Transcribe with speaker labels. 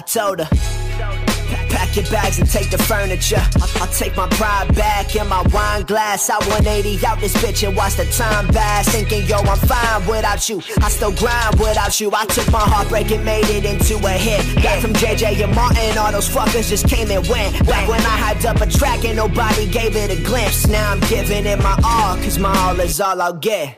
Speaker 1: I told her. Pack your bags and take the furniture. I'll, I'll take my pride back in my wine glass. I 180 out this bitch and watch the time pass. Thinking, yo, I'm fine without you. I still grind without you. I took my heartbreak and made it into a hit. Got from JJ and Martin, all those fuckers just came and went. Back when I hyped up a track and nobody gave it a glimpse. Now I'm giving it my all, cause my all is all I'll get.